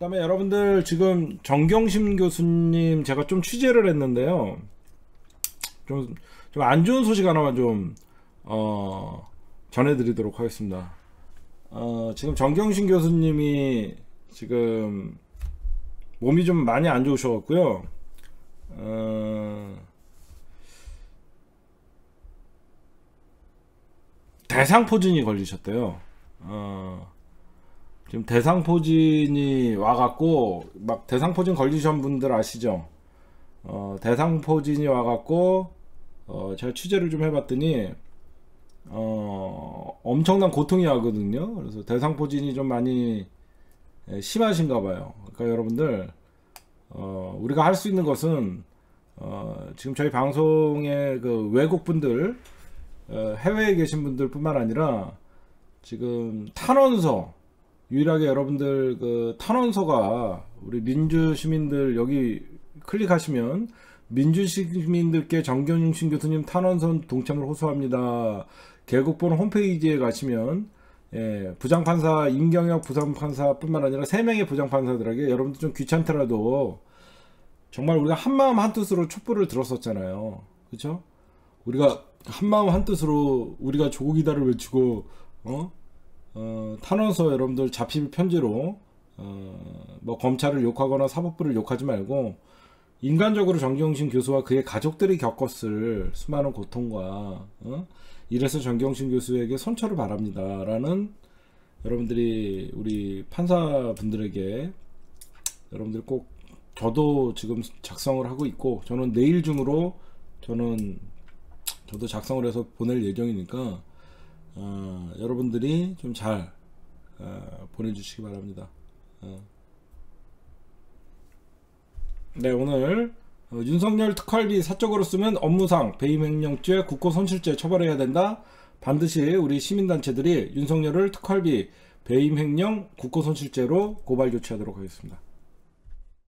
그다음에 여러분들 지금 정경심 교수님 제가 좀 취재를 했는데요. 좀 좀 안 좋은 소식 하나만 좀 어, 전해드리도록 하겠습니다. 어, 지금 정경심 교수님이 지금 몸이 좀 많이 안 좋으셔갖고요. 어, 대상포진이 걸리셨대요. 어, 지금 대상포진이 와갖고 막 대상포진 걸리신 분들 아시죠? 어, 대상포진이 와갖고 어, 제가 취재를 좀 해봤더니 어, 엄청난 고통이 하거든요. 그래서 대상포진이 좀 많이 예, 심하신가 봐요. 그러니까 여러분들 어, 우리가 할 수 있는 것은 어, 지금 저희 방송의 그 외국 분들 어, 해외에 계신 분들뿐만 아니라 지금 탄원서 유일하게 여러분들 그 탄원서가 우리 민주 시민들 여기 클릭하시면 민주 시민들께 정경심 교수님 탄원서 동참을 호소합니다. 개국본 홈페이지에 가시면 예, 부장판사 임경혁 부장판사뿐만 아니라 세 명의 부장판사들에게 여러분들 좀 귀찮더라도 정말 우리가 한 마음 한 뜻으로 촛불을 들었었잖아요. 그렇죠? 우리가 한 마음 한 뜻으로 우리가 조국이다를 외치고 어? 어, 탄원서 여러분들 잡힐 편지로 어, 뭐 검찰을 욕하거나 사법부를 욕하지 말고 인간적으로 정경심 교수와 그의 가족들이 겪었을 수많은 고통과 어? 이래서 정경심 교수에게 선처를 바랍니다라는 여러분들이 우리 판사분들에게 여러분들 꼭 저도 지금 작성을 하고 있고 저는 내일 중으로 저는 저도 작성을 해서 보낼 예정이니까 어, 여러분들이 좀잘 어, 보내주시기 바랍니다. 어. 네 오늘 어, 윤석열 특활비 사적으로 쓰면 업무상 배임행령죄 국고손실죄 처벌해야 된다. 반드시 우리 시민단체들이 윤석열을 특활비 배임행령 국고손실죄로 고발 조치하도록 하겠습니다.